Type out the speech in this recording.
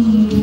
Mm-hmm.